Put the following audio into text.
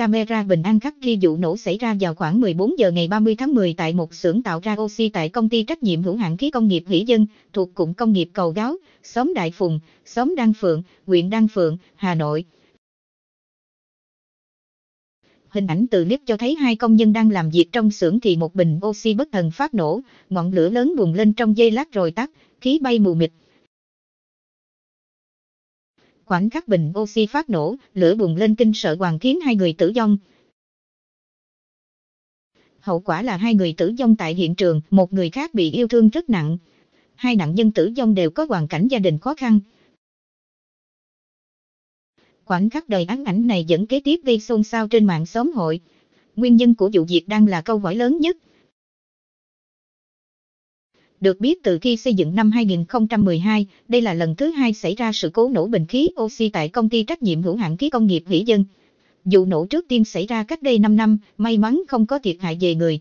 camera bình an khắc ghi vụ nổ xảy ra vào khoảng 14 giờ ngày 30 tháng 10 tại một xưởng tạo ra oxy tại công ty trách nhiệm hữu hạn khí công nghiệp Hỷ Dân, thuộc cụm công nghiệp Cầu Gáo, xóm Đại Phùng, xóm Đan Phượng, huyện Đan Phượng, Hà Nội. Hình ảnh từ clip cho thấy hai công nhân đang làm việc trong xưởng thì một bình oxy bất thần phát nổ, ngọn lửa lớn bùng lên trong giây lát rồi tắt, khí bay mù mịt. Khoảnh khắc bình oxy phát nổ, lửa bùng lên kinh sợ hoàng khiến hai người tử vong. Hậu quả là hai người tử vong tại hiện trường, một người khác bị yêu thương rất nặng. Hai nạn nhân tử vong đều có hoàn cảnh gia đình khó khăn. Khoảnh khắc đời án ảnh này dẫn kế tiếp gây xôn xao trên mạng xóm hội. Nguyên nhân của vụ việc đang là câu hỏi lớn nhất. Được biết từ khi xây dựng năm 2012, đây là lần thứ hai xảy ra sự cố nổ bình khí oxy tại công ty trách nhiệm hữu hạn khí công nghiệp Hỷ Dân. Vụ nổ trước tiên xảy ra cách đây 5 năm, may mắn không có thiệt hại về người.